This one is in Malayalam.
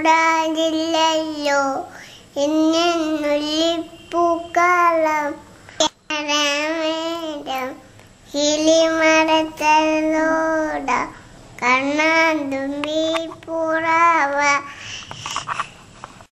കൂടാതില്ലല്ലോ എന്നൊല്ലിപ്പൂക്കാലം കിളിമരത്തലോട കണ്ണ